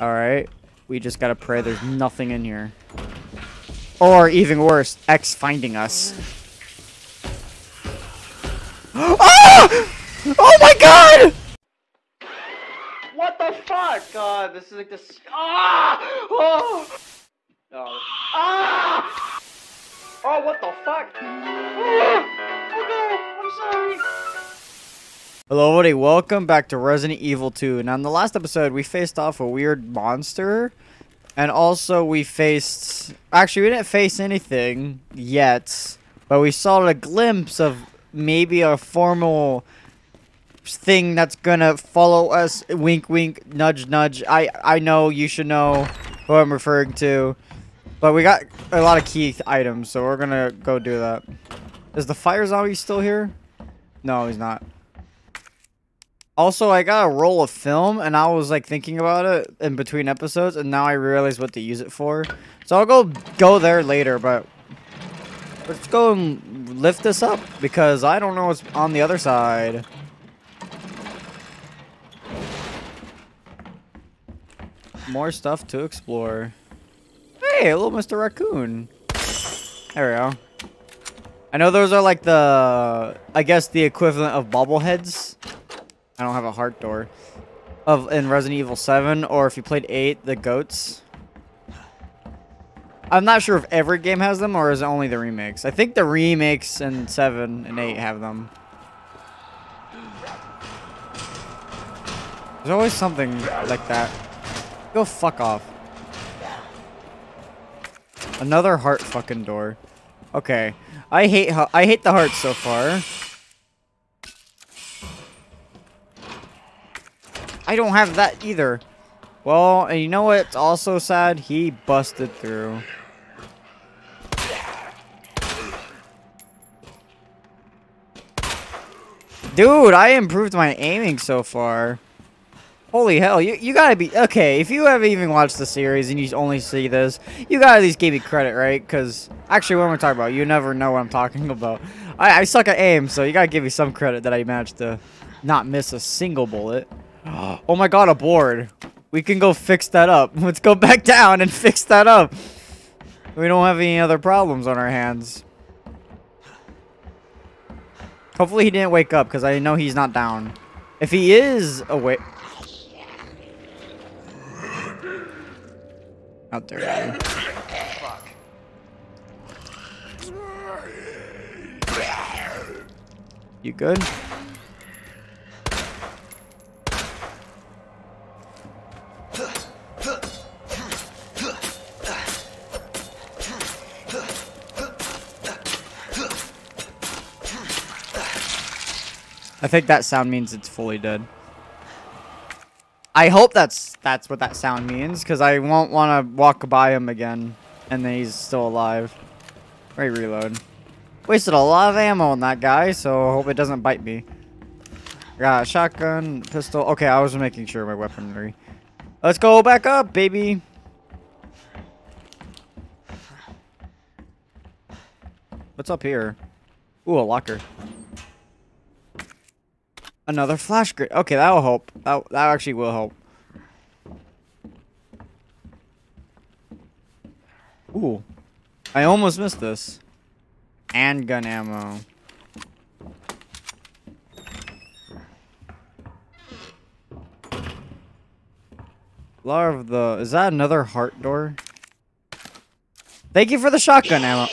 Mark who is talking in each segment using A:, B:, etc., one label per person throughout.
A: Alright. We just gotta pray there's nothing in here. Or even worse, X finding us. ah! Oh my god!
B: What the fuck? God, this is like this. Ah! Oh! Oh! Ah! Oh, what the fuck? Ah! Okay, I'm sorry.
A: Hello everybody, welcome back to Resident Evil 2. Now in the last episode we faced off a weird monster. And also we faced... Actually we didn't face anything yet. But we saw a glimpse of maybe a formal thing that's gonna follow us. Wink wink, nudge nudge. I, I know you should know who I'm referring to. But we got a lot of key items, so we're gonna go do that. Is the fire zombie still here? No, he's not. Also, I got a roll of film, and I was like thinking about it in between episodes, and now I realize what to use it for. So I'll go go there later, but let's go and lift this up because I don't know what's on the other side. More stuff to explore. Hey, little Mr. Raccoon. There we go. I know those are like the, I guess the equivalent of bobbleheads. I don't have a heart door. Of in Resident Evil 7, or if you played 8, the goats. I'm not sure if every game has them, or is it only the remakes? I think the remakes in 7 and 8 have them. There's always something like that. Go fuck off. Another heart fucking door. Okay. I hate I hate the hearts so far. I don't have that either. Well, and you know what's also sad? He busted through. Dude, I improved my aiming so far. Holy hell, you, you gotta be... Okay, if you haven't even watched the series and you only see this, you gotta at least give me credit, right? Because, actually, what am I talking about? You never know what I'm talking about. I, I suck at aim, so you gotta give me some credit that I managed to not miss a single bullet. Oh my god, a board. We can go fix that up. Let's go back down and fix that up. We don't have any other problems on our hands. Hopefully he didn't wake up, because I know he's not down. If he is awake... Out there, you. Good? I think that sound means it's fully dead. I hope that's that's what that sound means, because I won't want to walk by him again, and then he's still alive. Right, reload. Wasted a lot of ammo on that guy, so I hope it doesn't bite me. Got a shotgun, pistol. Okay, I was making sure my weaponry. Let's go back up, baby. What's up here? Ooh, a locker. Another flash grid. Okay, that will help. That, that actually will help. Ooh. I almost missed this. And gun ammo. Lot of the... Is that another heart door? Thank you for the shotgun ammo.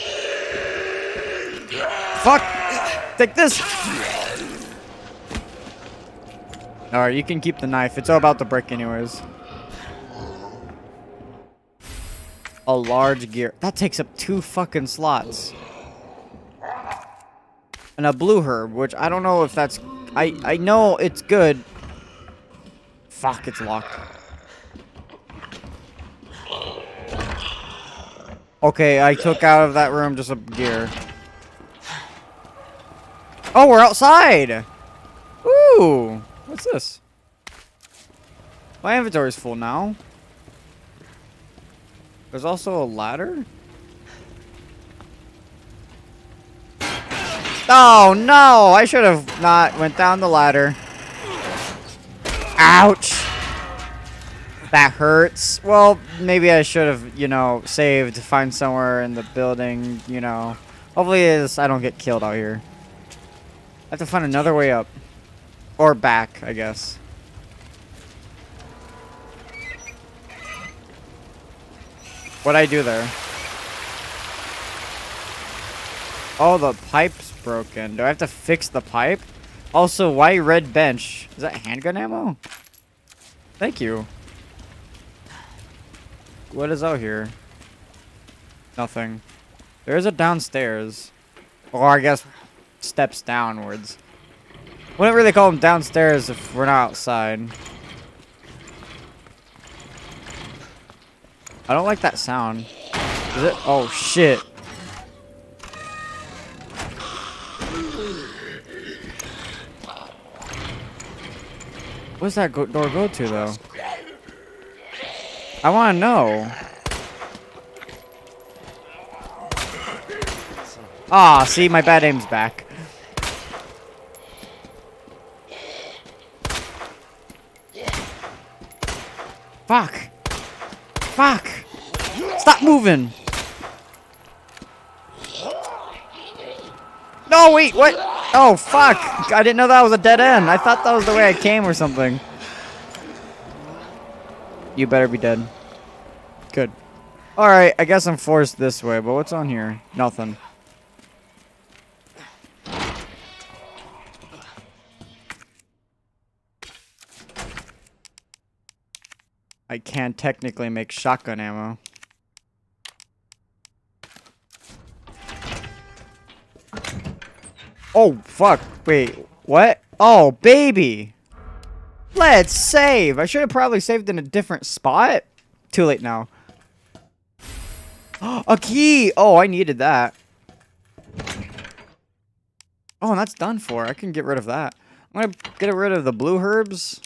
A: Fuck! Take this! Alright, you can keep the knife. It's all about the brick anyways. A large gear. That takes up two fucking slots. And a blue herb, which I don't know if that's... I, I know it's good. Fuck, it's locked. Okay, I took out of that room just a gear. Oh, we're outside! Ooh! What's this? My inventory's full now. There's also a ladder? Oh, no! I should have not went down the ladder. Ouch! That hurts. Well, maybe I should have, you know, saved to find somewhere in the building, you know. Hopefully this, I don't get killed out here. I have to find another way up. Or back, I guess. What'd I do there? Oh, the pipe's broken. Do I have to fix the pipe? Also, why red bench? Is that handgun ammo? Thank you. What is out here? Nothing. There is a downstairs. Or I guess steps downwards. Wouldn't really call them downstairs if we're not outside. I don't like that sound. Is it? Oh, shit. Where's that go door go to, though? I want to know. Ah, see, my bad aim's back. Fuck. Fuck. Stop moving. No, wait, what? Oh, fuck. I didn't know that was a dead end. I thought that was the way I came or something. You better be dead. Good. Alright, I guess I'm forced this way, but what's on here? Nothing. I can technically make shotgun ammo. Oh, fuck. Wait, what? Oh, baby! Let's save! I should have probably saved in a different spot. Too late now. a key! Oh, I needed that. Oh, and that's done for. I can get rid of that. I'm gonna get rid of the blue herbs.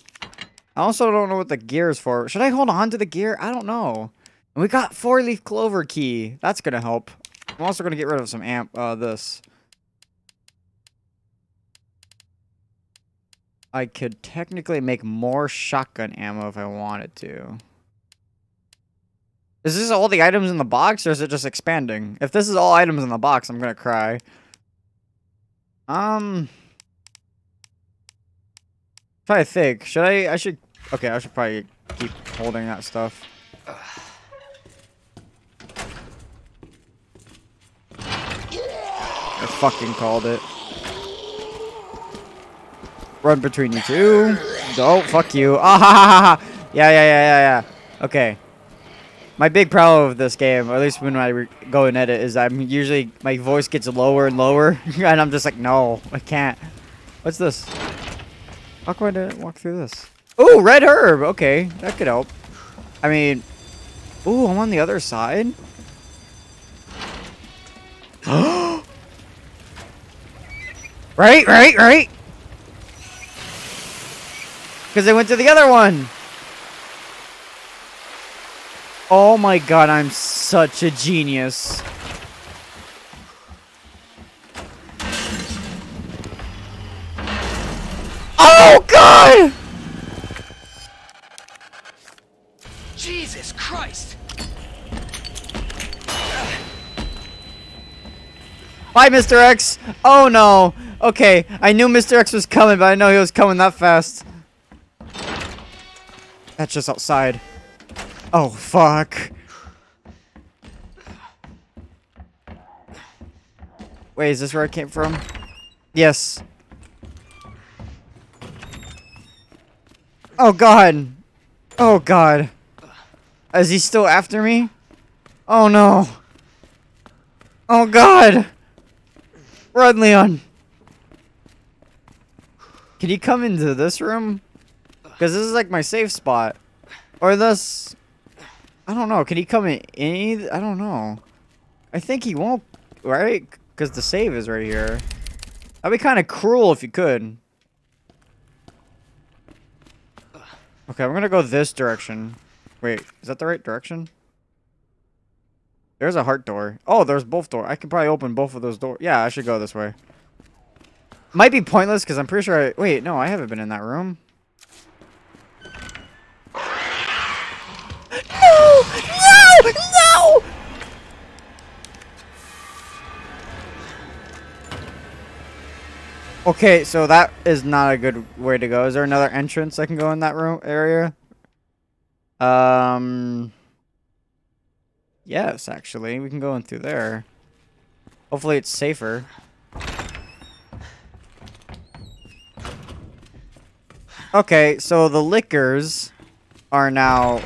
A: I also don't know what the gear is for. Should I hold on to the gear? I don't know. And we got four-leaf clover key. That's gonna help. I'm also gonna get rid of some amp. Uh, this. I could technically make more shotgun ammo if I wanted to. Is this all the items in the box, or is it just expanding? If this is all items in the box, I'm gonna cry. Um... Try to think. Should I... I should... Okay, I should probably keep holding that stuff. I fucking called it. Run between you two. Oh, fuck you. Ah, ha, ha, ha. Yeah, yeah, yeah, yeah, yeah. Okay. My big problem with this game, or at least when I go and edit, is I'm usually, my voice gets lower and lower, and I'm just like, no, I can't. What's this? How come I didn't walk through this? Ooh, red herb! Okay, that could help. I mean, ooh, I'm on the other side. right, right, right! Because they went to the other one. Oh my god, I'm such a genius. Oh god! Bye, Mr. X! Oh no! Okay, I knew Mr. X was coming, but I know he was coming that fast. That's just outside. Oh, fuck. Wait, is this where I came from? Yes. Oh, God. Oh, God. Is he still after me? Oh, no. Oh, God. Run, Leon. Can you come into this room? Because this is like my safe spot. Or this... I don't know. Can he come in any... I don't know. I think he won't, right? Because the save is right here. That'd be kind of cruel if you could. Okay, I'm going to go this direction. Wait, is that the right direction? There's a heart door. Oh, there's both doors. I could probably open both of those doors. Yeah, I should go this way. Might be pointless because I'm pretty sure I... Wait, no, I haven't been in that room. No! No! No! Okay, so that is not a good way to go. Is there another entrance I can go in that room area? Um. Yes, actually, we can go in through there. Hopefully, it's safer. Okay, so the Lickers are now.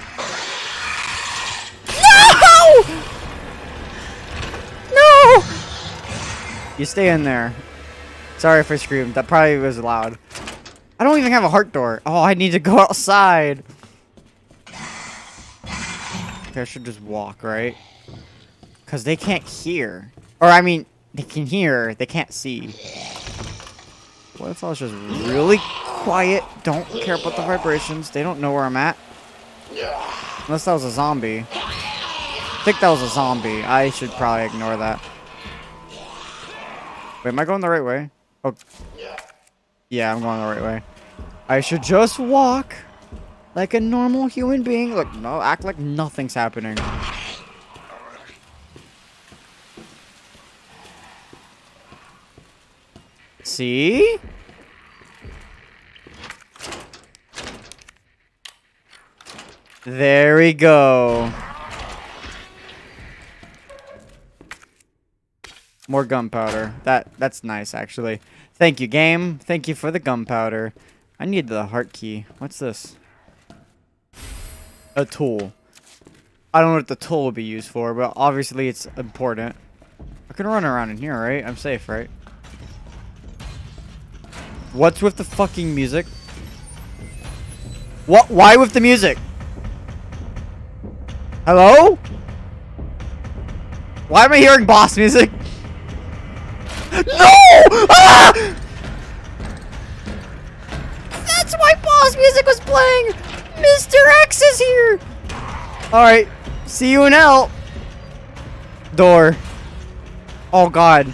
A: No! No! You stay in there. Sorry if I screamed. That probably was loud. I don't even have a heart door. Oh, I need to go outside. I should just walk, right? Because they can't hear. Or, I mean, they can hear. They can't see. What if I was just really quiet? Don't care about the vibrations. They don't know where I'm at. Unless that was a zombie. I think that was a zombie. I should probably ignore that. Wait, am I going the right way? Oh. Yeah, I'm going the right way. I should just walk like a normal human being. Look, no, act like nothing's happening. See? There we go. More gunpowder. That that's nice actually. Thank you, game. Thank you for the gunpowder. I need the heart key. What's this? A tool. I don't know what the tool will be used for, but obviously it's important. I can run around in here, right? I'm safe, right? What's with the fucking music? What? Why with the music? Hello? Why am I hearing boss music? No! Ah! That's why boss music was playing! Mr. X is here! Alright, see you in hell. Door. Oh god.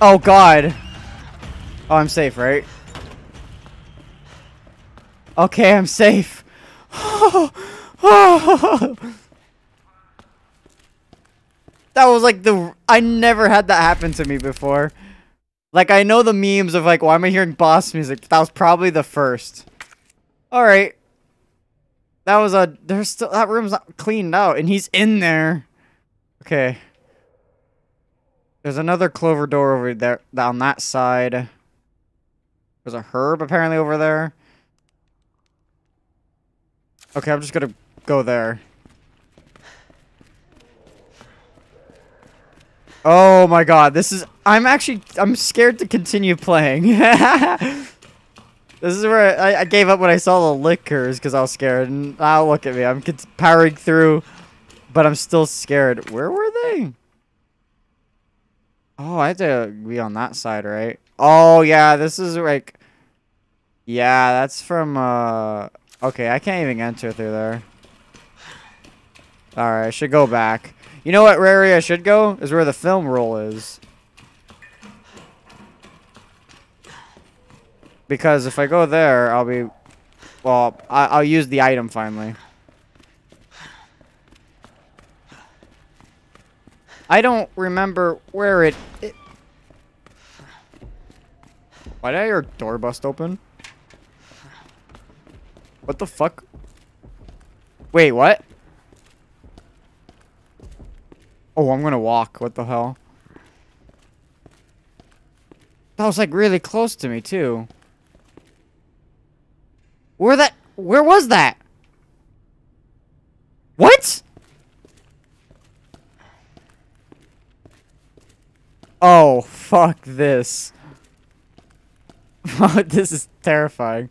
A: Oh god. Oh, I'm safe, right? Okay, I'm safe. that was like the... I never had that happen to me before. Like, I know the memes of like, why am I hearing boss music? That was probably the first. Alright. That was a... There's still... That room's not cleaned out, and he's in there. Okay. There's another clover door over there, down that side. There's a herb apparently over there. Okay, I'm just gonna go there. Oh my god, this is... I'm actually... I'm scared to continue playing. this is where I, I, gave up when I saw the Lickers because I was scared. And now look at me. I'm powering through, but I'm still scared. Where were they? Oh, I had to be on that side, right? Oh, yeah, this is like... Yeah, that's from, uh... Okay, I can't even enter through there. Alright, I should go back. You know what area I should go? Is where the film roll is. Because if I go there, I'll be... Well, I I'll use the item finally. I don't remember where it, it... Why did hear door bust open? What the fuck? Wait, what? Oh, I'm gonna walk. What the hell? That was like really close to me too. Where that? Where was that? What? Oh, fuck this. this is terrifying.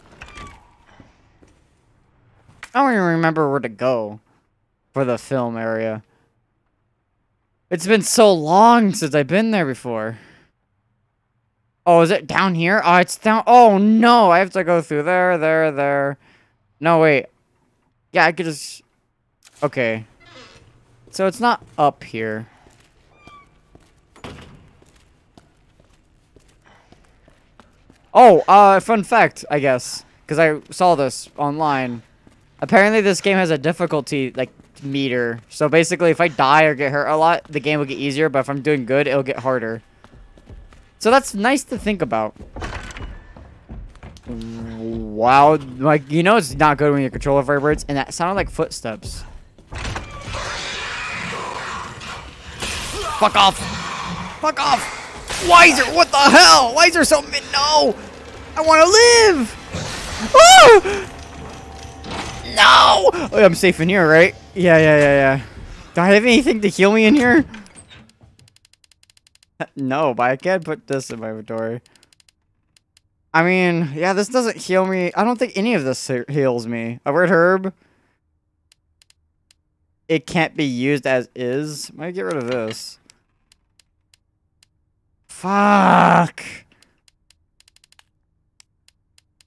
A: I don't even remember where to go for the film area. It's been so long since I've been there before. Oh, is it down here? Oh, it's down. Oh, no. I have to go through there, there, there. No, wait. Yeah, I could just... Okay. So it's not up here. Oh, uh, fun fact, I guess. Because I saw this online. Apparently, this game has a difficulty like meter. So basically, if I die or get hurt a lot, the game will get easier. But if I'm doing good, it'll get harder. So that's nice to think about. Wow, like you know, it's not good when your controller vibrates, and that sounded like footsteps. Fuck off! Fuck off! Wiser, what the hell? Wiser, so mid? No! I want to live! Ah! No! Oh, I'm safe in here, right? Yeah, yeah, yeah, yeah. Do I have anything to heal me in here? No, but I can't put this in my inventory. I mean, yeah, this doesn't heal me. I don't think any of this heals me. A red herb. It can't be used as is. Might get rid of this. Fuck.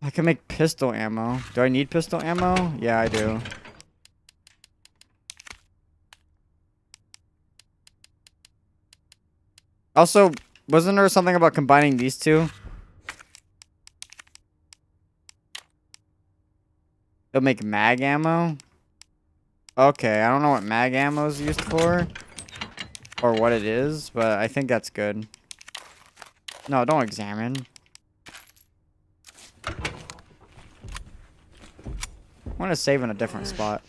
A: I can make pistol ammo. Do I need pistol ammo? Yeah, I do. Also, wasn't there something about combining these two? It'll make mag ammo? Okay, I don't know what mag ammo is used for. Or what it is, but I think that's good. No, don't examine. I want to save in a different spot.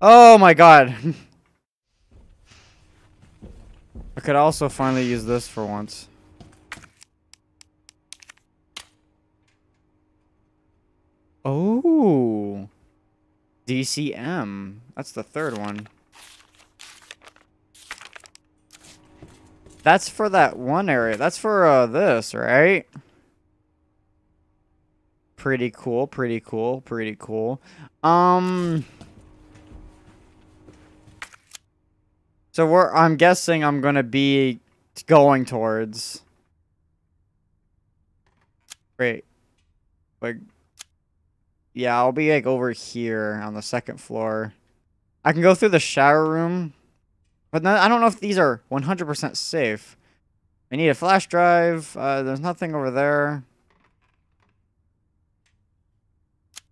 A: Oh my god. I could also finally use this for once. Oh. DCM. That's the third one. That's for that one area. That's for uh, this, right? Pretty cool, pretty cool, pretty cool. Um... So we're, I'm guessing I'm gonna be going towards. Wait. Like, yeah, I'll be like over here on the second floor. I can go through the shower room, but I don't know if these are 100% safe. I need a flash drive. Uh, there's nothing over there.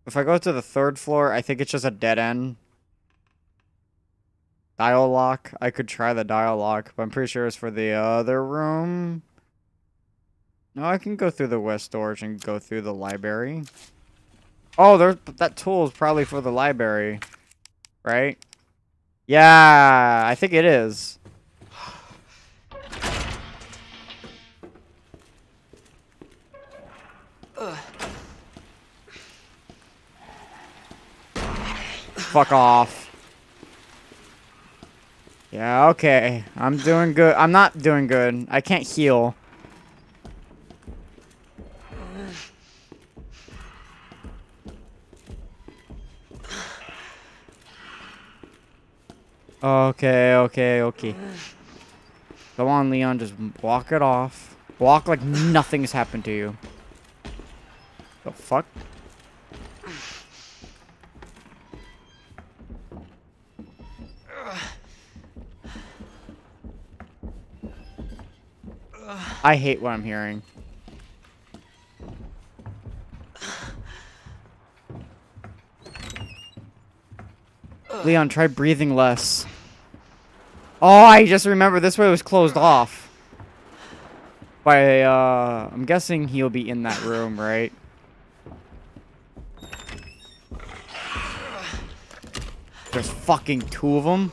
A: If I go to the third floor, I think it's just a dead end. Dial lock. I could try the dial lock, but I'm pretty sure it's for the other room. No, I can go through the west storage and go through the library. Oh, there's that tool is probably for the library, right? Yeah, I think it is. Fuck off. Yeah, okay. I'm doing good. I'm not doing good. I can't heal. Okay, okay, okay. Go on, Leon. Just walk it off. Walk like nothing's happened to you. The fuck? I hate what I'm hearing. Leon, try breathing less. Oh, I just remember this way was closed off. By, uh, I'm guessing he'll be in that room, right? There's fucking two of them.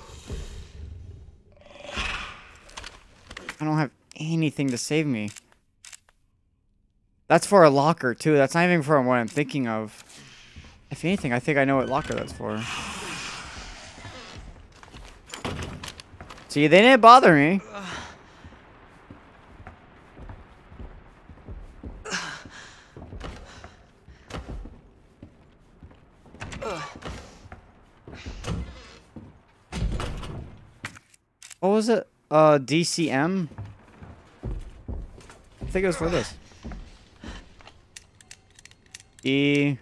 A: I don't have anything to save me. That's for a locker, too. That's not even for what I'm thinking of. If anything, I think I know what locker that's for. See, they didn't bother me. What was it? Uh, DCM? Think it was for this. E.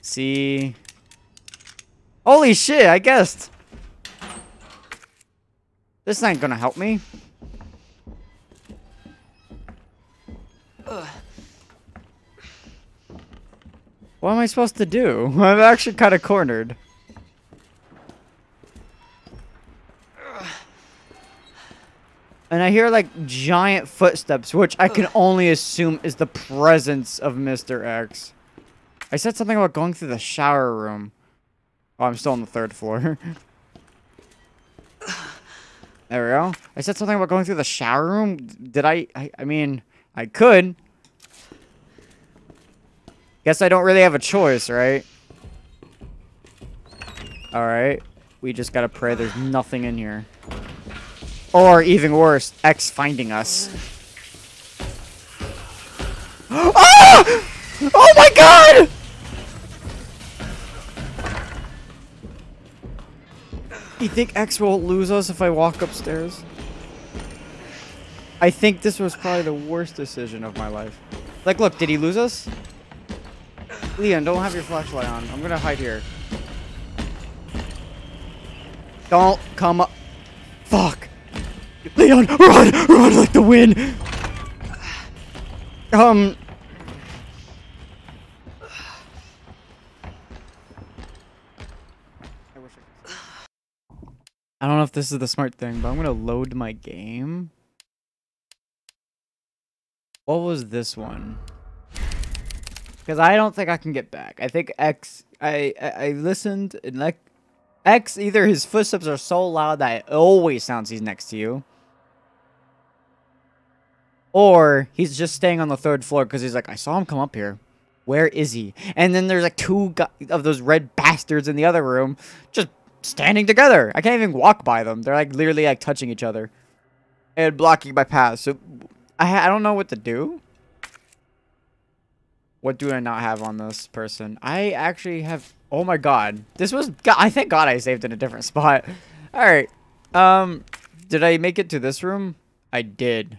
A: C. Holy shit, I guessed. This ain't gonna help me. What am I supposed to do? I'm actually kind of cornered. And I hear like giant footsteps, which I can only assume is the presence of Mr. X. I said something about going through the shower room. Oh, I'm still on the third floor. there we go. I said something about going through the shower room. Did I? I, I mean, I could. Guess I don't really have a choice, right? Alright. We just gotta pray there's nothing in here. Or, even worse, X finding us. ah! Oh my god! You think X will lose us if I walk upstairs? I think this was probably the worst decision of my life. Like, look, did he lose us? Leon, don't have your flashlight on. I'm gonna hide here. Don't come up. Fuck. Leon, run! Run like the wind! Um. I don't know if this is the smart thing, but I'm gonna load my game. What was this one? Because I don't think I can get back. I think X. I I, I listened and like X. Either his footsteps are so loud that it always sounds he's next to you, or he's just staying on the third floor because he's like, I saw him come up here. Where is he? And then there's like two of those red bastards in the other room, just standing together. I can't even walk by them. They're like literally like touching each other and blocking my path. So I I don't know what to do. What do I not have on this person? I actually have. Oh my god, this was. God, I thank God I saved in a different spot. All right. Um, did I make it to this room? I did.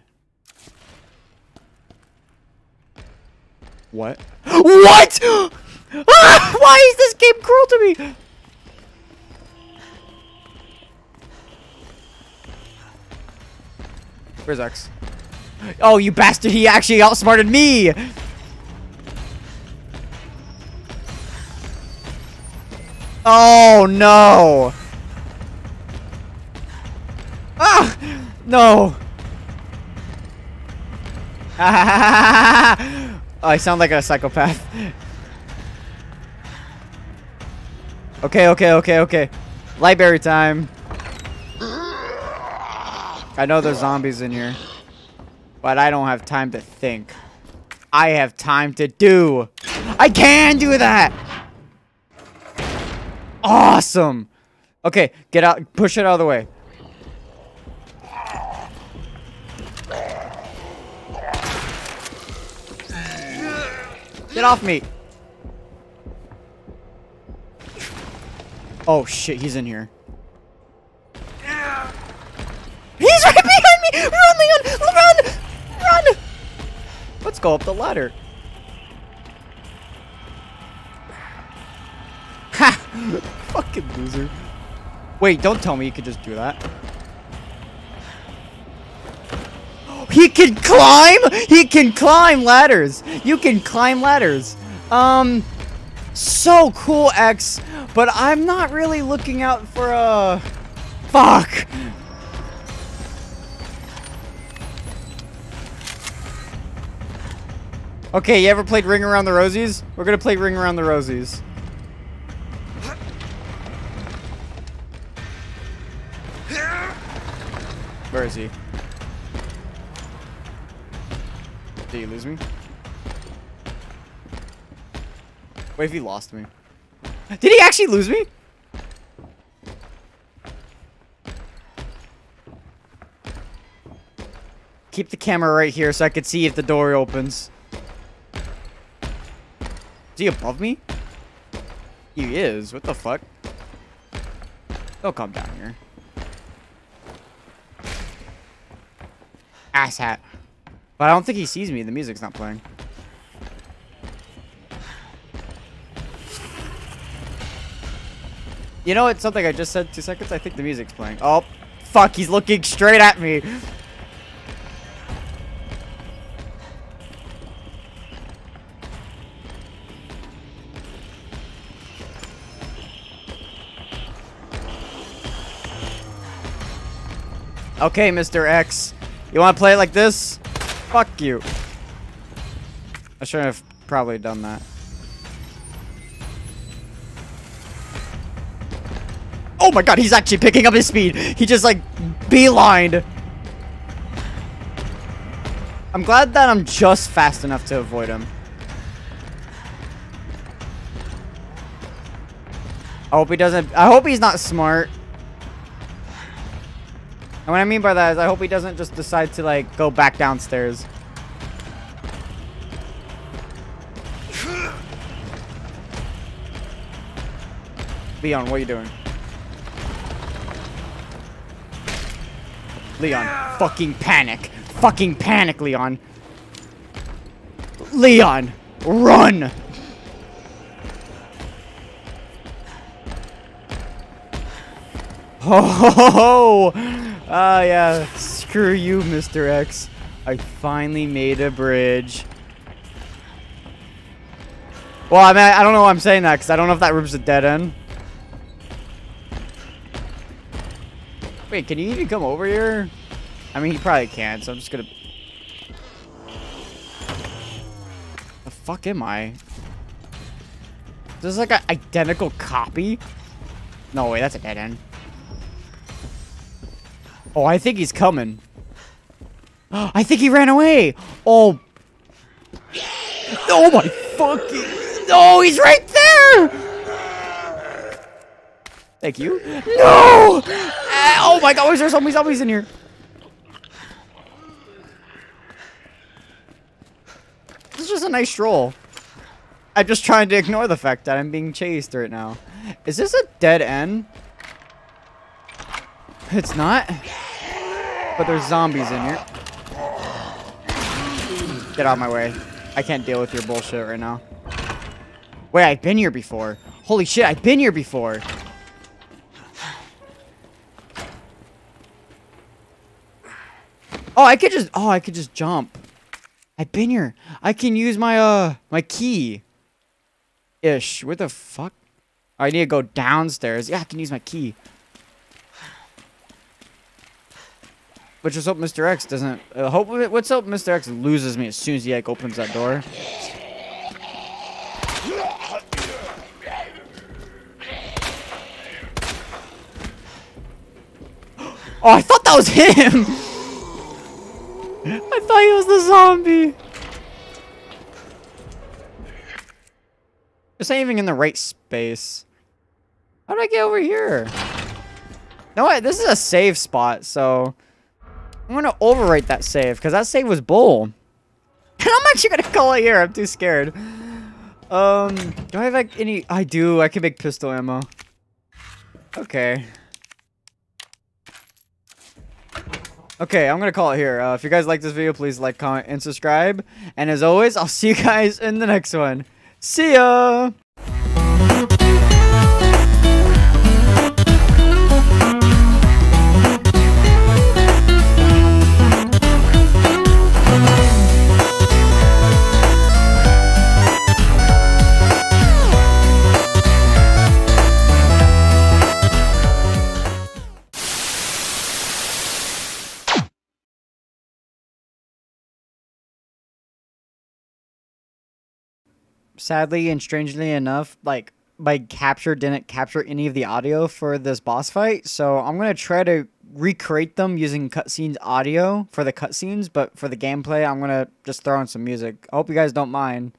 A: What? What? ah, why is this game cruel to me? Where's X? Oh, you bastard! He actually outsmarted me. Oh no! Ah! No! oh, I sound like a psychopath. Okay, okay, okay, okay. Library time. I know there's zombies in here. But I don't have time to think. I have time to do. I can do that! Awesome! Okay, get out. Push it out of the way. Get off me! Oh shit, he's in here. He's right behind me! Run, Leon! Run! Run! Let's go up the ladder. Ha! Fucking loser. Wait, don't tell me you could just do that. He can climb! He can climb ladders! You can climb ladders. Um, so cool, X. But I'm not really looking out for a... Fuck! Okay, you ever played Ring Around the Rosies? We're gonna play Ring Around the Rosies. Where is he? Did he lose me? Wait, if he lost me. Did he actually lose me? Keep the camera right here so I can see if the door opens. Is he above me? He is. What the fuck? Don't come down here. Ass hat. But I don't think he sees me. The music's not playing. You know, what? something I just said two seconds. I think the music's playing. Oh, fuck. He's looking straight at me. Okay, Mr. X. You want to play it like this? Fuck you. I should have probably done that. Oh my god, he's actually picking up his speed. He just like beelined. I'm glad that I'm just fast enough to avoid him. I hope he doesn't. I hope he's not smart. And what I mean by that is I hope he doesn't just decide to like go back downstairs. Leon, what are you doing? Leon, fucking panic. Fucking panic, Leon. Leon, run! Ho ho ho ho! Ah, yeah. Screw you, Mr. X. I finally made a bridge. Well, I mean, I don't know why I'm saying that, because I don't know if that room's a dead end. Wait, can you even come over here? I mean, he probably can't, so I'm just gonna... The fuck am I? This is like an identical copy? No, way, that's a dead end. Oh, I think he's coming. I think he ran away. Oh. Oh my fucking. Oh, he's right there. Thank you. No. Uh, oh my god, there's so zombies in here. This is just a nice stroll. I'm just trying to ignore the fact that I'm being chased right now. Is this a dead end? It's not. But there's zombies in here. Get out of my way. I can't deal with your bullshit right now. Wait, I've been here before. Holy shit, I've been here before. Oh, I could just oh, I could just jump. I've been here. I can use my uh my key. Ish. Where the fuck? I need to go downstairs. Yeah, I can use my key. But just hope Mr. X doesn't. Uh, hope. What's up, Mr. X loses me as soon as he like opens that door. Oh, I thought that was him. I thought he was the zombie. This ain't even in the right space. How did I get over here? No? This is a safe spot, so I'm gonna overwrite that save because that save was bull. I'm actually gonna call it here. I'm too scared. Um, do I have like any? I do. I can make pistol ammo. Okay. Okay, I'm gonna call it here. Uh, if you guys like this video, please like, comment, and subscribe. And as always, I'll see you guys in the next one. See ya! Sadly and strangely enough, like my capture didn't capture any of the audio for this boss fight, so I'm gonna try to recreate them using cutscenes audio for the cutscenes, but for the gameplay, I'm gonna just throw in some music. I hope you guys don't mind.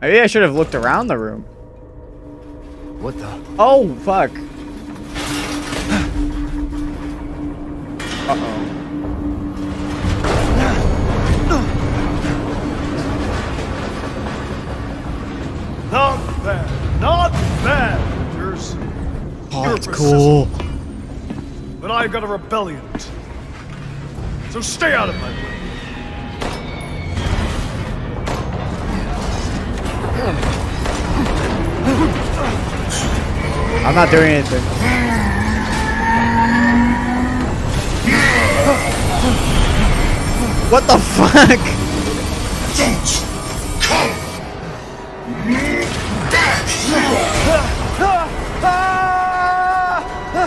A: Maybe I should have looked around the room.
C: What the?
A: Oh, fuck. Uh-oh.
D: Not bad. Not bad, Rangers. You're
A: that's cool.
D: But I've got a rebellion. So stay out of my way.
A: I'm not doing anything. What the fuck?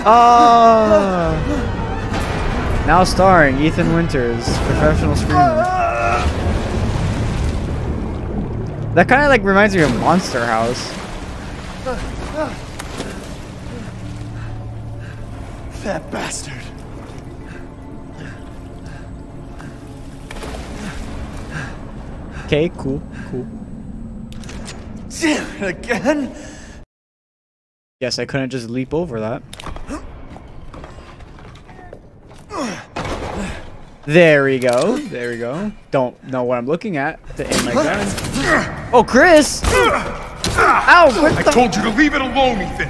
A: Oh. Now starring Ethan Winters, professional screamer. That kind of like reminds me of Monster House.
C: That bastard.
A: Okay, cool, cool.
C: Damn it again.
A: Yes, I couldn't just leap over that. There we go. There we go. Don't know what I'm looking at to aim my gun. Oh, Chris! Ow! What
E: I told you to leave it alone, Ethan.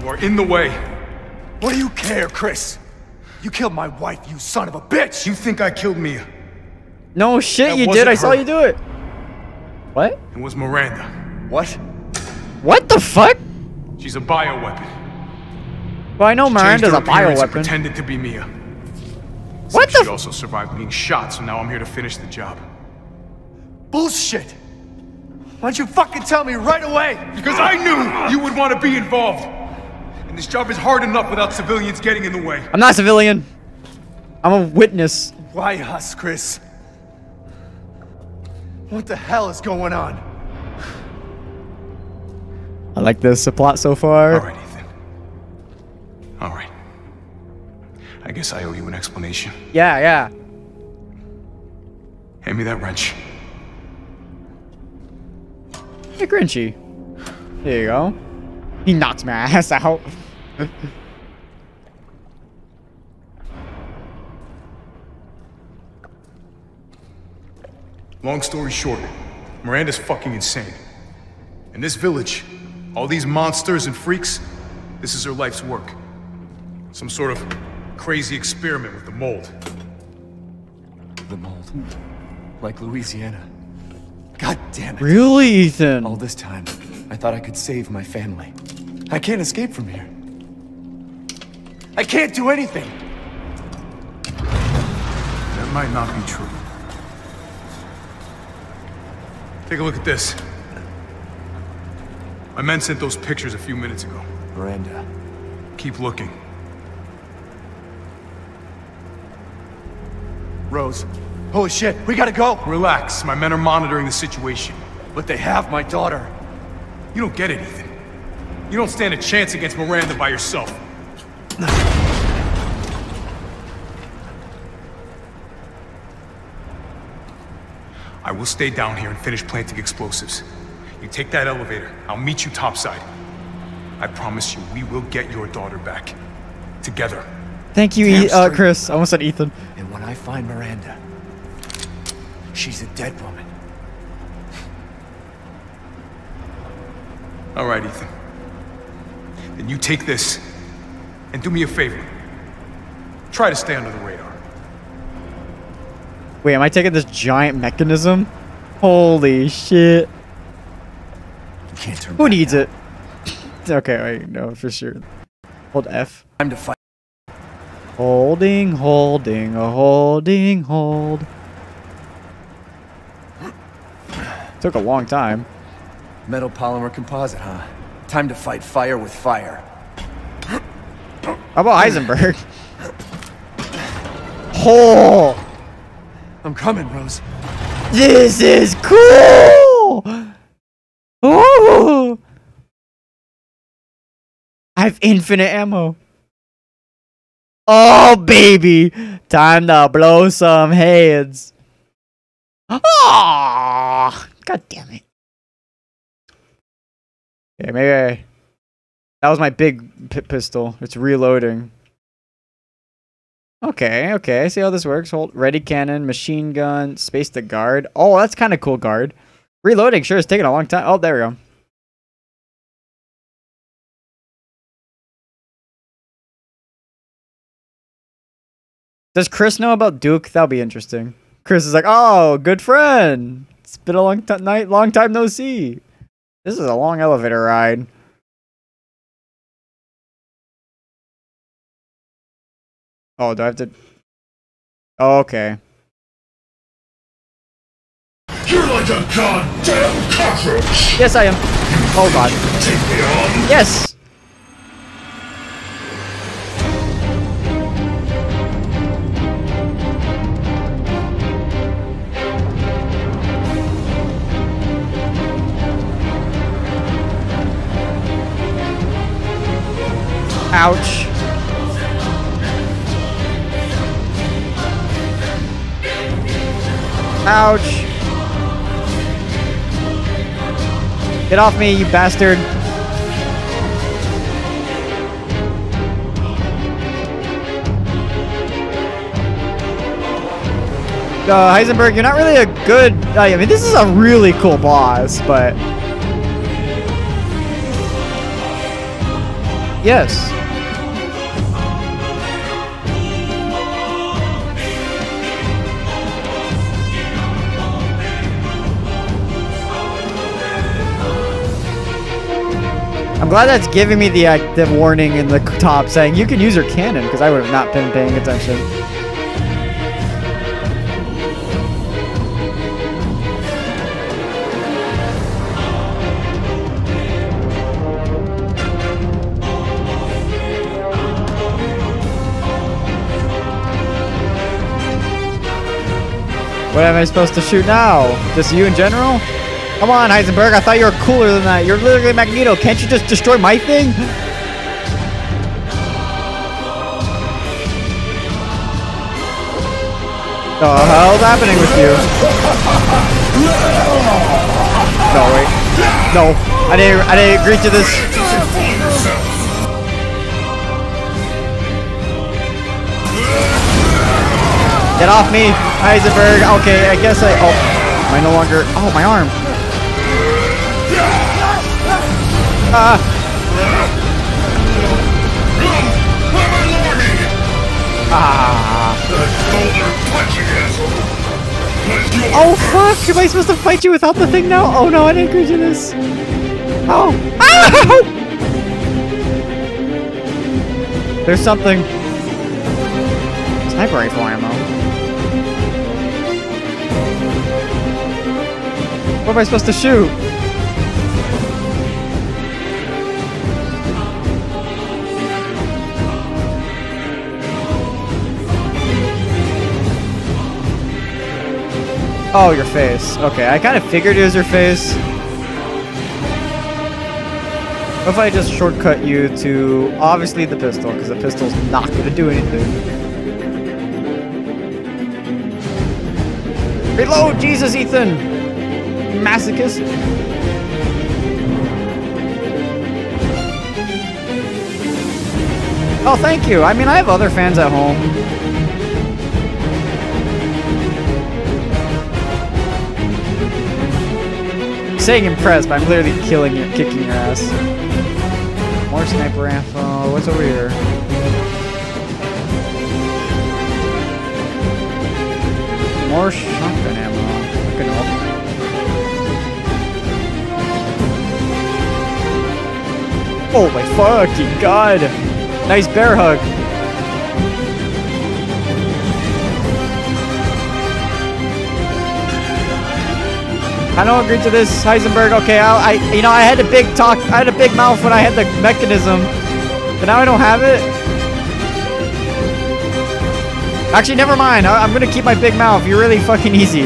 E: You are in the way.
C: What do you care, Chris? You killed my wife, you son of a bitch!
E: You think I killed Mia?
A: No shit,
E: That
A: you did.
E: wasn't
A: I saw you do it. What?
E: It was Miranda.
C: What?
A: What the fuck?
E: She's a bioweapon.
A: Well, I know
E: Changed
A: Miranda's
E: her
A: a
E: appearance and
A: bioweapon.
E: Pretended to be Mia.
A: What
E: She
A: the?
E: also survived being shot, so now I'm here to finish the job.
C: Bullshit! Why'd you fucking tell me right away?
E: Because I knew you would want to be involved. And this job is hard enough without civilians getting in the way.
A: I'm not a civilian. I'm a witness.
C: Why us, Chris? What the hell is going on?
A: I like this plot so far.
E: All right, Ethan. All right. I guess I owe you an explanation.
A: Yeah, yeah.
E: Hand me that wrench.
A: Hey, Grinchy. There you go. He knocks my ass out.
E: Long story short, Miranda's fucking insane. And this village, all these monsters and freaks, this is her life's work. Some sort of crazy experiment with the mold.
C: The mold. Like Louisiana. God damn it.
A: Really, Ethan?
C: All this time, I thought I could save my family. I can't escape from here. I can't do anything.
E: That might not be true. Take a look at this. My men sent those pictures a few minutes ago.
C: Miranda.
E: Keep looking.
C: Rose. Holy shit, we gotta go!
E: Relax, my men are monitoring the situation.
C: But they have my daughter.
E: You don't get it, Ethan. You don't stand a chance against Miranda by yourself. I will stay down here and finish planting explosives. You take that elevator, I'll meet you topside. I promise you, we will get your daughter back. Together.
A: Thank you, e- uh. Chris. I almost said Ethan.
C: And when I find Miranda, she's a dead woman.
E: All right, Ethan. Then you take this and do me a favor. Try to stay under the radar.
A: Wait, am I taking this giant mechanism? Holy shit. Who needs
C: now.
A: it? okay, wait, no, for sure. Hold F.
C: Time to fight.
A: Holding, holding, holding, hold. Took a long time.
C: Metal polymer composite, huh? Time to fight fire with fire.
A: How about Heisenberg? Oh,
C: I'm coming, Rose.
A: this is cool! Ooh! I have infinite ammo. Oh, baby! Time to blow some heads. Oh, God damn it. Yeah, maybe I... That was my big pistol. It's reloading. Okay, okay. I see how this works. Hold ready cannon, machine gun, space to guard. Oh, that's kind of cool guard. Reloading sure is taking a long time. Oh, there we go. Does Chris know about Duke? That'll be interesting. Chris is like, "Oh, good friend. It's been a long night, long time no see." This is a long elevator ride. Oh, do I have to? Oh, okay.
F: You're like a goddamn cockroach.
A: Yes, I am. Oh god.
F: Take me on.
A: Yes. Ouch. Ouch. Get off me, you bastard. Uh, Heisenberg, you're not really a good... I mean, this is a really cool boss, but... Yes. I'm glad that's giving me the uh, active warning in the top saying you can use your cannon because I would have not been paying attention. What am I supposed to shoot now? Just you in general? Come on, Heisenberg. I thought you were cooler than that. You're literally Magneto. Can't you just destroy my thing? The hell's happening with you? No, wait. No, I didn't. I didn't agree to this. Get off me, Heisenberg. Okay, I guess I. Oh, am I no longer? Oh, my arm. Ah. Ah. Oh fuck! Am I supposed to fight you without the thing now? Oh no, I didn't agree to this. Oh. Ow! There's something. Sniper rifle ammo. What am I supposed to shoot? Oh, your face. Okay, I kind of figured it was your face. What if I just shortcut you to obviously the pistol, because the pistol's not going to do anything. Reload, Jesus, Ethan! Masochist. Oh, thank you. I mean, I have other fans at home. Saying impressed, but I'm literally killing you, kicking your ass. More sniper ammo. What's over here? More shotgun ammo. Fucking hell. Oh my fucking god! Nice bear hug. I don't agree to this, Heisenberg. Okay, I, I, you know, I had a big talk. I had a big mouth when I had the mechanism, but now I don't have it. Actually, never mind. I, I'm gonna keep my big mouth. You're really fucking easy.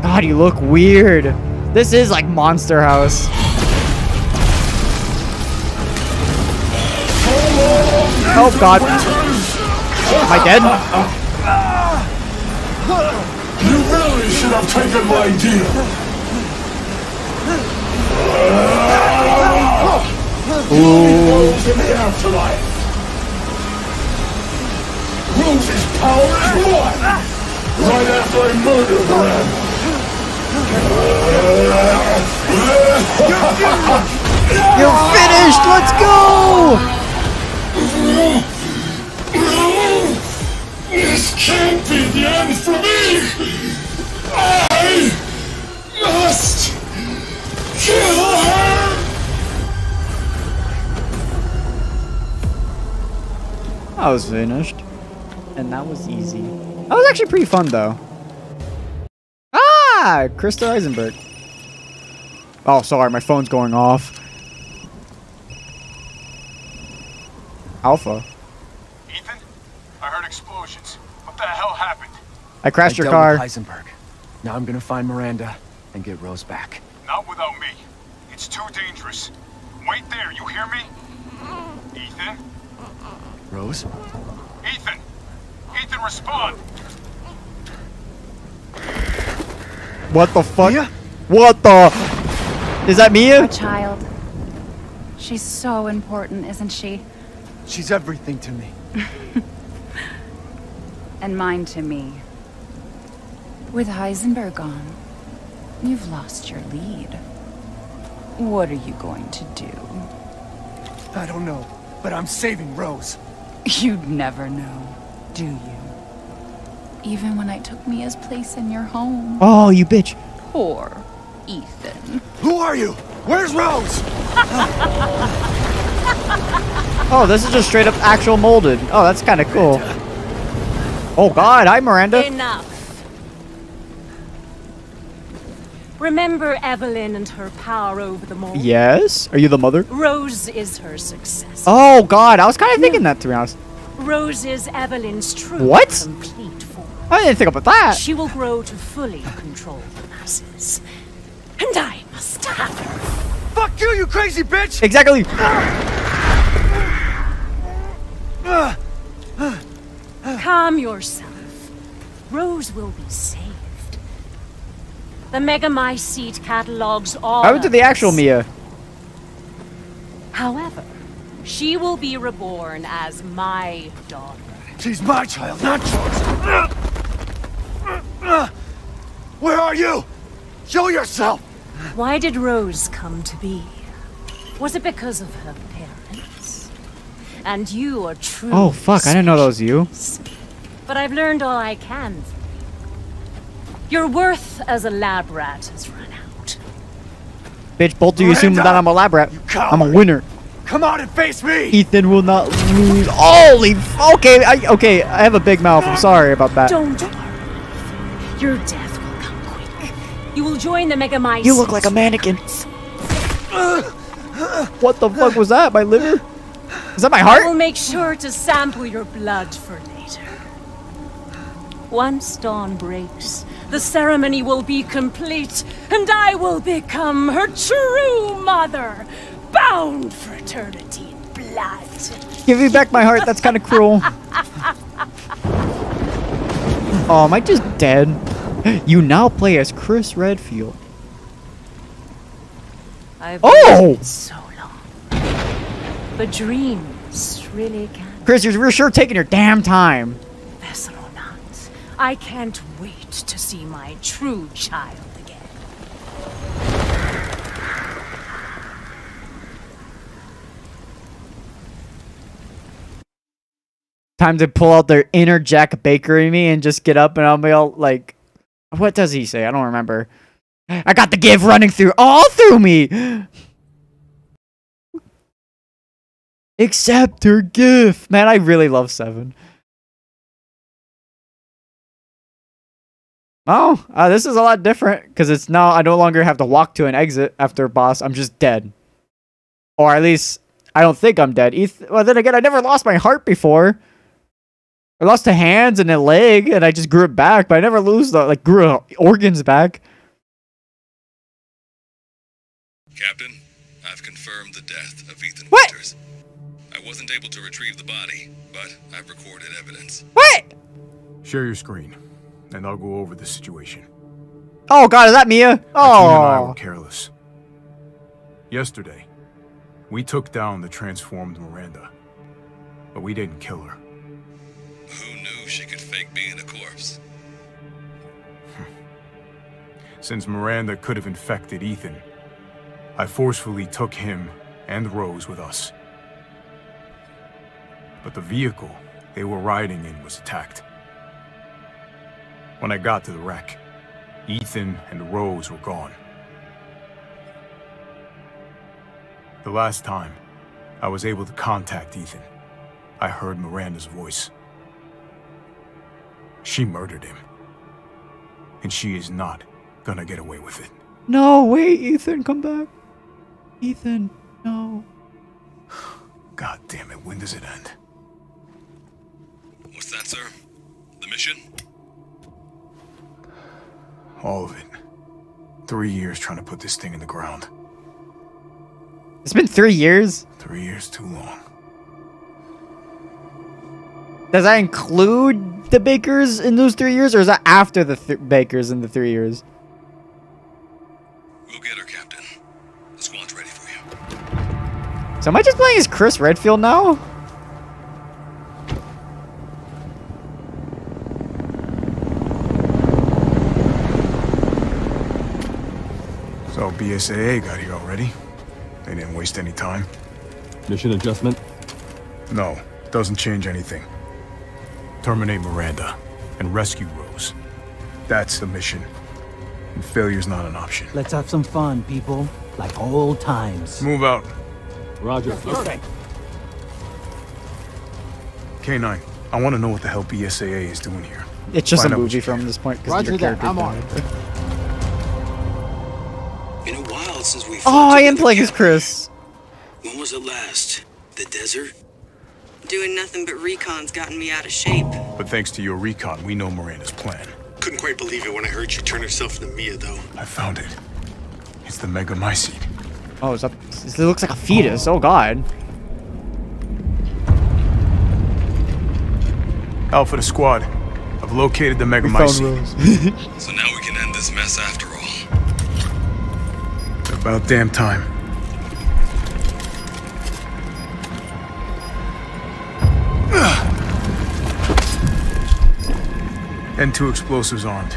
A: God, you look weird. This is like Monster House. Oh God. Am I dead?
F: You really should have taken my deal. Ooh. in the afterlife. Lose his power and what? Right after I murdered Ren.
A: You're finished. Let's go.
F: This can't be the end for me! I must kill her!
A: I was finished. And that was easy. That was actually pretty fun, though. Ah! Krista Eisenberg. Oh, sorry. My phone's going off. Alpha.
E: Ethan, I heard explosions. What the hell happened?
A: I crashed
C: I
A: your car.
C: with Heisenberg. Now I'm gonna find Miranda and and get Rose back.
E: Not without me. It's too dangerous. Wait there, you hear me? Ethan?
C: Rose?
E: Ethan! Ethan, respond!
A: What the fuck?
C: Mia?
A: What the? Is that
G: A
A: Mia?
G: child. She's so important, isn't she?
C: She's everything to me.
G: And mine to me. With Heisenberg gone, you've lost your lead. What are you going to do?
C: I don't know, but I'm saving Rose.
G: You'd never know, do you? Even when I took Mia's place in your home.
A: Oh, you bitch.
G: Poor Ethan.
C: Who are you? Where's Rose?
A: Oh, this is just straight up actual molded. Oh, that's kind of cool. Oh God, hi Miranda.
H: Enough. Remember Evelyn and her power over the mold?
A: Yes. Are you the mother?
H: Rose is her successor.
A: Oh God, I was kind of thinking that to be honest.
H: Rose is Evelyn's true
A: What?
H: complete form.
A: I didn't think about that.
H: She will grow to fully control the masses. And I must have her.
C: Fuck you, you crazy bitch!
A: Exactly.
H: Calm yourself. Rose will be saved. The Megamycete catalogs all.
A: I went to the actual. Mia.
H: However, she will be reborn as my daughter.
C: She's my child, not yours. Where are you? Show yourself!
H: Why did Rose come to be? Was it because of her parents? And you are true.
A: Oh fuck, I didn't know that was you.
H: But I've learned all I can. From you. Your worth as a lab rat has run out.
A: Bitch, both of you assume that I'm a lab rat. I'm a winner.
C: Come out and face me!
A: Ethan will not lose. Holy. f- Okay, I, okay. I have a big mouth. I'm sorry about that.
H: Don't worry. Your death will come quick. You will join the Megamycete.
A: You look like a mannequin. What the fuck was that? My liver? Is that my heart?
H: I will make sure to sample your blood for later. Once dawn breaks, the ceremony will be complete, and I will become her true mother, bound for eternity in blood.
A: Give me back my heart. That's kind of cruel. Oh, am I just dead? You now play as Chris Redfield.
H: I've
A: Oh!
H: so long. But dreams really can
A: Chris, you're sure taking your damn time.
H: vessel or not. I can't wait to see my true child again.
A: Time to pull out their inner Jack Baker in me and just get up and I'll be all like, what does he say? I don't remember. I got the give running through all through me. Accept her gift. Man, I really love Seven. Oh, uh, this is a lot different because it's now I no longer have to walk to an exit after a boss. I'm just dead. Or at least I don't think I'm dead. Eth- well, then again, I never lost my heart before. I lost a hands and a leg, and I just grew it back, but I never lose the like grew uh, organs back.
I: Captain, I've confirmed the death of Ethan
A: What?
I: Winters. I wasn't able to retrieve the body, but I've recorded evidence.
A: What?
E: Share your screen, and I'll go over the situation.
A: Oh God, is that Mia?
E: The team and I oh. were
A: Oh,
E: careless. Yesterday, we took down the transformed Miranda, but we didn't kill her.
I: Who knew she could fake being a corpse? Hmm.
E: Since Miranda could have infected Ethan, I forcefully took him and Rose with us. But the vehicle they were riding in was attacked. When I got to the wreck, Ethan and Rose were gone. The last time I was able to contact Ethan, I heard Miranda's voice. She murdered him. And she is not gonna get away with it.
A: no! Wait, Ethan, come back. Ethan, no.
E: God damn it, when does it end?
I: What's that, sir? The mission?
E: All of it. Three years trying to put this thing in the ground.
A: It's been three years.
E: Three years too long.
A: Does that include the Bakers in those three years, or is that after the th Bakers in the three years?
I: We'll get her, Captain. The squad's ready for you.
A: So am I just playing as Chris Redfield now?
E: BSAA got here already. They didn't waste any time.
J: Mission adjustment?
E: No, doesn't change anything. Terminate Miranda and rescue Rose. That's the mission. And failure's not an option.
K: Let's have some fun, people. Like old times.
E: Move out.
J: Roger.
K: Okay.
E: K9, I want to know what the hell BSAA is doing here.
A: It's just
E: Find
A: a
E: out
A: movie from this point because
K: Roger
A: your
K: that, I'm on.
I: we
A: Oh, I am playing as Chris.
I: When was it last? The desert?
L: Doing nothing but recon's gotten me out of shape.
E: But thanks to your recon, we know Miranda's plan.
I: Couldn't quite believe it when I heard she turned herself into Mia, though.
E: I found it. It's the Megamycete.
A: Oh, is that? It looks like a fetus. Oh God.
E: Alpha to squad. I've located the
A: We
E: Megamycete.
I: So now we can end this mess after all.
E: About damn time. And two explosives armed.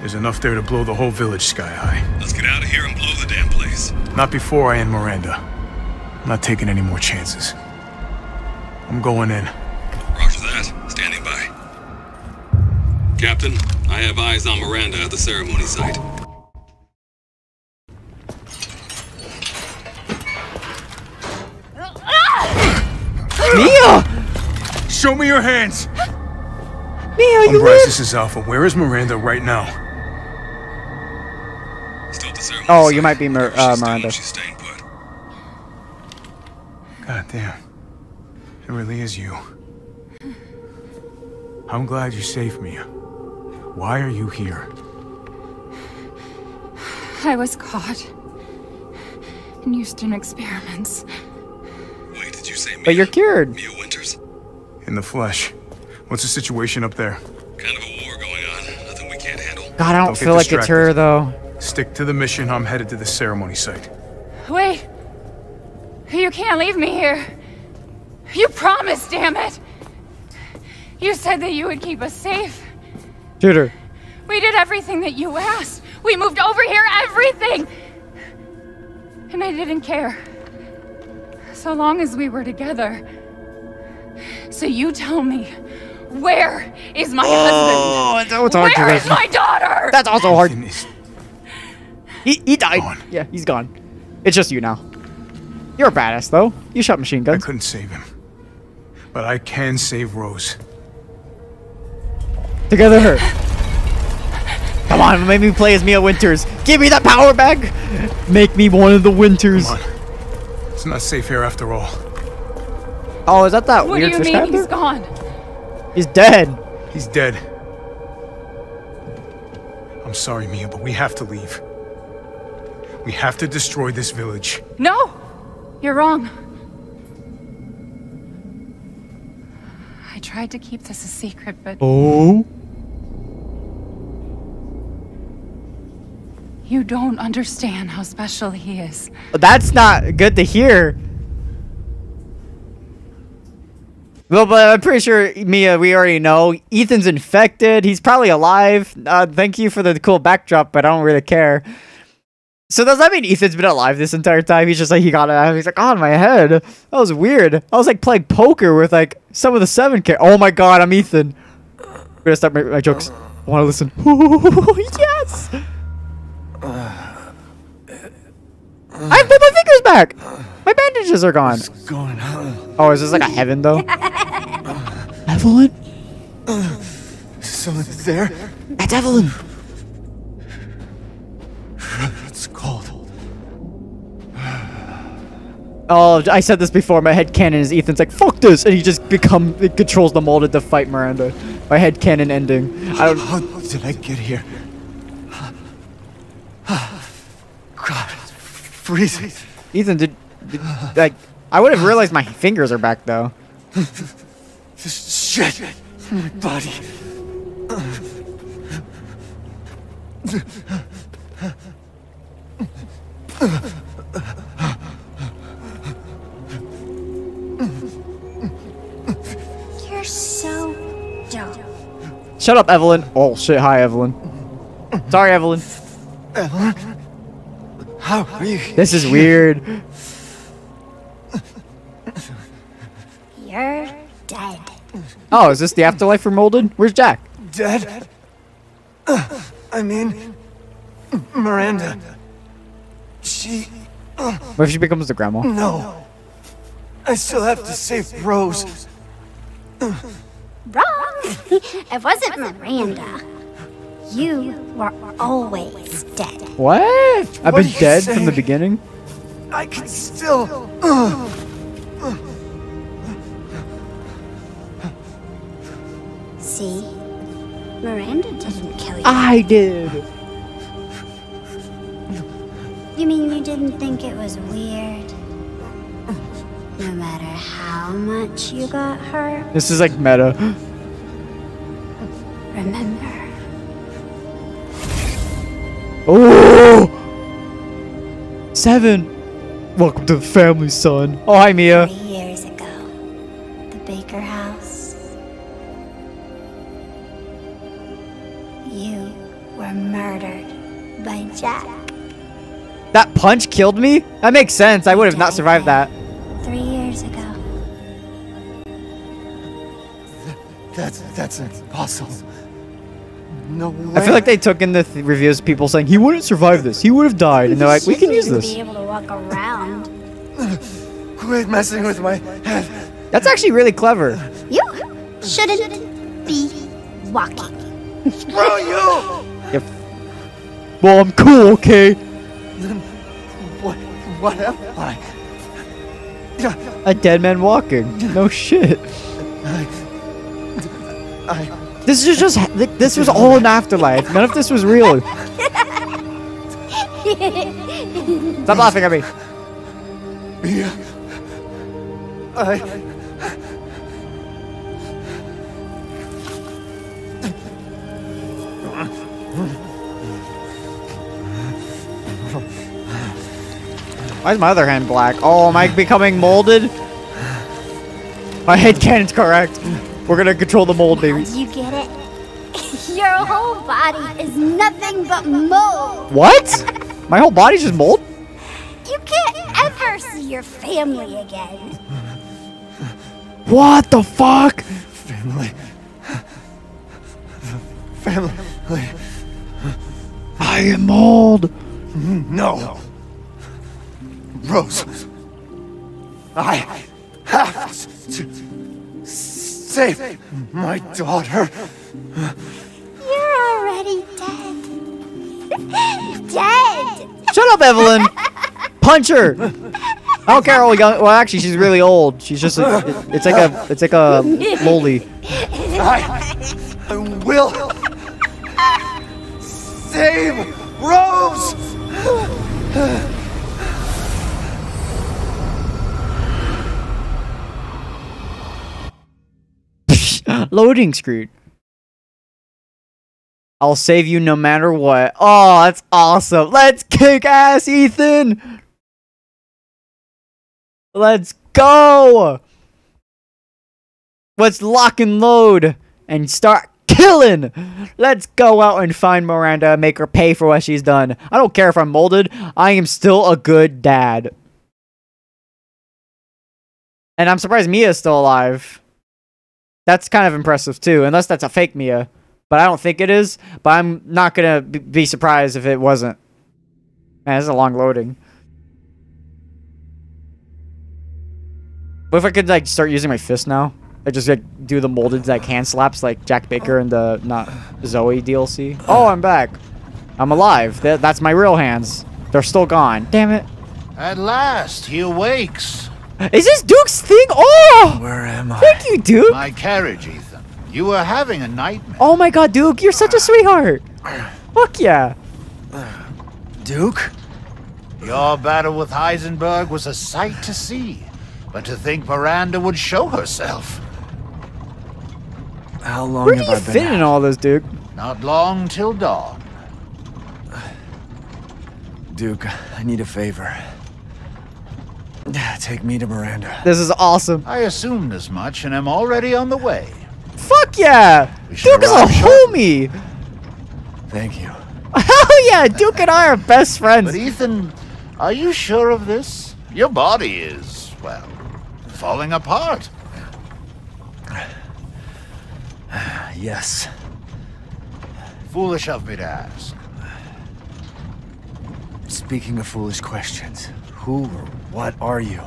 E: There's enough there to blow the whole village sky high.
I: Let's get out of here and blow the damn place.
E: Not before I end Miranda. I'm not taking any more chances. I'm going in.
I: Roger that. Standing by. Captain, I have eyes on Miranda at the ceremony site.
E: Show me your hands!
A: Mia, you
E: Umbrise,
A: live?
E: this is Alpha. Where is Miranda right now?
I: Still at
A: Oh, you might be Mir-
I: She's
A: uh,
I: still-
A: Miranda.
I: Staying put.
E: God damn. It really is you. I'm glad you saved me. Why are you here?
G: I was caught in Houston experiments.
I: Wait, did you say Mia?
A: But you're cured.
I: Mia Winters?
E: In the flesh. What's the situation up there?
I: Kind of a war going on. Nothing we can't handle.
A: God, I don't,
E: Don't
A: feel like it's her though.
E: Stick to the mission. I'm headed to the ceremony site.
G: Wait! You can't leave me here. You promised, damn it! You said that you would keep us safe.
A: Shoot her.
G: We did everything that you asked. We moved over here, everything! And I didn't care. So long as we were together. So you tell me, where is my
A: Oh,
G: husband?
A: that was hard to
G: Where is my daughter?
A: That's also hard.
E: Ethan is-
A: He, he died. Yeah, he's gone. It's just you now. You're a badass though. You shot machine guns.
E: I couldn't save him. But I can save Rose.
A: Together. Her. Come on, make me play as Mia Winters. Give me that power back. Make me one of the Winters.
E: Come on. It's not safe here after all.
A: Oh, is that that
G: what do you mean he's gone?
A: He's dead.
E: He's dead. I'm sorry, Mia, but we have to leave. We have to destroy this village.
G: No! You're wrong. I tried to keep this a secret, but
A: Oh.
G: you don't understand how special he is.
A: That's not good to hear. Well, but I'm pretty sure, Mia, we already know. Ethan's infected. He's probably alive. Uh, thank you for the cool backdrop, but I don't really care. So does that mean Ethan's been alive this entire time? He's just like, he got it. He's like, on my head. That was weird. I was like playing poker with like some of the seven char- Oh my god, I'm Ethan. I'm gonna start my, my jokes. I wanna listen. yes! I put my fingers back! My bandages are gone.
C: What's Going on.
A: Oh, is this like a heaven though? Evelyn?
C: Someone there?
A: That's Evelyn.
C: It's cold.
A: Oh, I said this before. My head cannon is Ethan's like fuck this, and he just become it controls the molded to fight Miranda. My head cannon ending. I don't.
C: How did I get here? God, freezing.
A: Ethan, did, did like I would have realized my fingers are back though.
C: This shit. My body.
M: You're so dumb.
A: Shut up, Evelyn. Oh shit, hi Evelyn. Sorry, Evelyn.
C: Evelyn? How are you?
A: This is weird.
M: You're dead.
A: Oh, is this the afterlife for Molded? Where's Jack?
C: Dead? Uh, I mean, Miranda. She.
A: What if she becomes the grandma?
C: No. I still have to save Rose.
M: Wrong. it wasn't Miranda. You were always dead.
A: What? I've
C: What
A: been
C: are you
A: dead from the beginning.
C: I can still. uh,
M: See? Miranda didn't kill you.
A: I did.
M: You mean you didn't think it was weird? No matter how much you got hurt,
A: This is like meta.
M: remember.
A: Oh! Seven. Welcome to the family, son. Oh, hi, Mia. That punch killed me? That makes sense. I would have not survived that.
M: three years ago.
C: That's that's impossible. No way.
A: I feel like they took in the th- reviews people saying he wouldn't survive this. He would have died, and they're like, we can use
M: Shouldn't
A: this.
M: Be able to walk around.
C: Quit messing with my head.
A: That's actually really clever.
M: You shouldn't be walking.
C: Screw you!
A: Yep. Well, I'm cool, okay?
C: Then what? What am I?
A: A dead man walking. No shit.
C: I.
A: This is just like, this was all an afterlife. None of this was real. Stop laughing at me.
C: Mia. I.
A: Why is my other hand black? Oh, am I becoming molded? My head cannon's correct. We're gonna control the mold, baby.
M: You get it? Your whole body is nothing but mold.
A: What? My whole body's just mold?
M: You can't ever see your family again.
A: What the fuck?
C: Family. Family.
A: I am mold.
C: No. Rose. I have to save my daughter.
M: You're already dead. dead.
A: Shut up, Evelyn. Punch her. I don't care how young. Well, actually, she's really old. She's just. A, it- it's like a. It's like a loli.
C: I, I will save Rose.
A: Loading screen. I'll save you no matter what. Oh, that's awesome. Let's kick ass, Ethan. Let's go. Let's lock and load and start killing. Let's go out and find Miranda and make her pay for what she's done. I don't care if I'm molded. I am still a good dad. And I'm surprised Mia's still alive. That's kind of impressive too, unless that's a fake Mia. But I don't think it is. But I'm not gonna be surprised if it wasn't. Man, this is a long loading. What if I could like start using my fist now? I just like do the molded like hand slaps like Jack Baker and the not Zoe DLC. Oh, I'm back. I'm alive. Th- that's my real hands. They're still gone. Damn it.
N: At last, he awakes.
A: Is this Duke's thing? Oh!
C: Where am I?
A: Thank you, Duke.
N: My carriage, Ethan. You were having a nightmare.
A: Oh my god, Duke, you're such a sweetheart. Fuck yeah.
C: Duke?
N: Your battle with Heisenberg was a sight to see. But to think Miranda would show herself.
C: How long
A: Where do
C: have
A: you
C: I been
A: fit in all this, Duke?
N: Not long till dawn.
C: Duke, I need a favor. Take me to Miranda.
A: This is awesome.
N: I assumed as much and I'm already on the way.
A: Fuck yeah! Duke is a homie!
C: Thank you.
A: Hell yeah! Duke and I are best friends.
N: But Ethan, are you sure of this? Your body is, well, falling apart.
C: Yes.
N: Foolish of me to ask.
C: Speaking of foolish questions, who or what are you?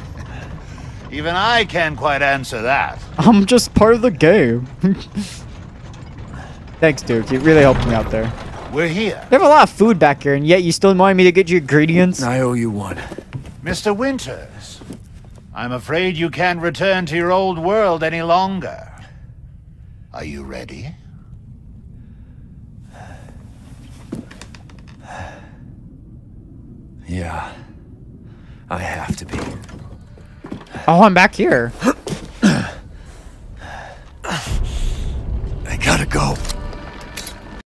N: Even I can't quite answer that.
A: I'm just part of the game. Thanks, Duke. You really helped me out there.
N: We're here.
A: You have a lot of food back here, and yet you still wanted me to get you ingredients?
C: I owe you one.
N: Mr. Winters, I'm afraid you can't return to your old world any longer. Are you ready?
C: Yeah. I have to be.
A: Oh, I'm back here.
C: I gotta go.